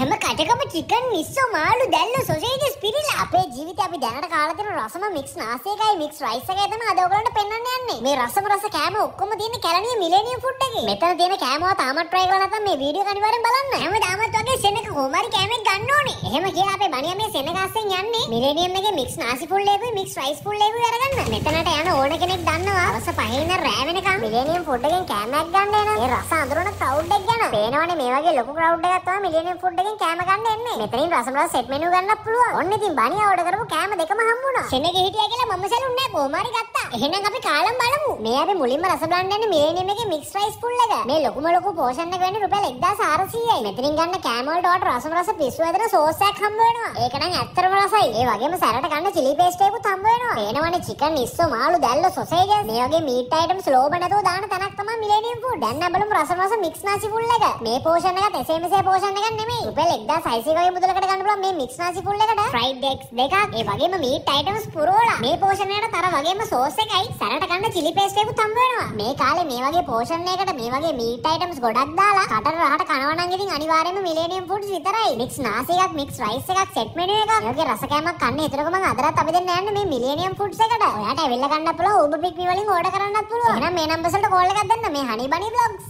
හැම කටකම චිකන් මිස්සෝ මාළු දැල්ලෝ සොසේජස් පිරිලා අපේ ජීවිතේ අපි දැනට කාලා තියෙන රසම මික්ස් නාසයකයි මික්ස් රයිස් එකයි තමයි අද ඔයගලන්ට පෙන්වන්න යන්නේ. මේ රසම රස කෑම ඔක්කොම තියෙන කැලණිය මිලේනියම් ෆුඩ් එකේ. මෙතන තියෙන කෑමව තාමත් try කරලා නැත්නම් මේ වීඩියෝ එක අනිවාර්යෙන් බලන්න. හැමදාමත් වගේ සෙනක කොහොමරි කෑමක් ගන්න ඕනේ. එහෙම කියලා අපේ බණියා මේ සෙනක අස්සෙන් යන්නේ. මිලේනියම් එකේ මික්ස් නාසි ෆුල් ලේබුයි මික්ස් රයිස් ෆුල් ලේබුයි අරගන්න. මෙතනට යන ඕන කෙනෙක් දන්නවා. අවස පහේ ඉඳන් රෑ වෙනකම් මිලේනියම් ෆුඩ් එකෙන් කෑමක් ගන්න එන ඒ රස අඳුරන ක්‍රවුඩ් එක ගැන පේනවනේ මේ වගේ ලොකු ක්‍රවුඩ් එකක් තමයි මිලේනියම් ෆුඩ් එකෙන් කෑම ගන්න එන්නේ. මෙතනින් රසම රස සෙට් මෙනු ගන්නත් පුළුවන්. ඔන්න ඉතින් බණියා ඕඩර් කරපු කෑම දෙකම හම්බුණා. සෙනගේ හිටියා කියලා මම සැලුන්නේ නැහැ. කොහොම හරි ගත්තා. එහෙනම් අපි කාලම් බලමු. මේ අපි මුලින්ම රස බලන්න යන්නේ මිලේනියම් එකේ මික්ස් රයිස් ෆුල් එක. මේ ලොකුම ලොකු පෝෂන් එක වෙන්නේ රුපියල් 1400යි මෙතනින් ගන්න කෑම වලට ඔයාලට රසම රස පිස්සු ඇදෙන සෝස් එකක් හම්බ වෙනවා. ඒක නම් ඇත්තටම රසයි. ඒ වගේම සැරට ගන්න චිලි පේස්ට් එකකුත් හම්බ වෙනවා. පේනවනේ චිකන් ඉස්සෝ මාළු දැල්ල සොසේජස් මේ වගේ මීට් අයිටම්ස් ලෝබ නැතුව දාන තැනක් තමයි මිලේනියම් ෆුඩ් දැන් නම් බලමු රසම රස මික්ස් නාසි ෆුල් එක. මේ පෝෂන් එකත් එසේ මෙසේ පෝෂන් එකක් නෙමෙයි. රුපියල් 1600 වගේ මුදලකට ගන්න පුළුවන් මේ මික්ස් නාසි ෆුල් එකට. ෆ්‍රයිඩ් එග්ස් දෙකක්. ඒ වගේම මීට් අයිටම්ස් පුරෝලා. මේ පෝෂන් එකට තර වගේම සෝස් එකයි සැරට ගන්න චිලි පේස්ට් එකකුත් හම්බ වෙනවා. මේ කාලේ මේ වගේ පෝෂන් එකකට මේ වගේ මීට් අයිටම්ස් ගොඩක් දාලා කටට රහට කනවා නම් ඉතින් අනිවාර්යයෙන්ම මිලේනියම් ෆුඩ්ස් විතරයි. මික්ස් නාසි එකක් මික්ස් රයිස් එකක් සෙට් මෙනු එකක්. මේ වගේ රස කෑමක් කන්න. ඒතරක මම අදටත් අපි දෙන්න යන්නේ මේ මිලේනියම් ෆුඩ්ස් එකට. ඔයාට ඇවිල්ලා ගන්න පුළුවන් Uber Pick me වලින් ඕඩර් කරන්නත් පුළුවන්. එහෙනම් මේ නම්බර්ස් වලට කෝල් එකක් දෙන්න. මේ හනි බනි බ්ලොග්ස්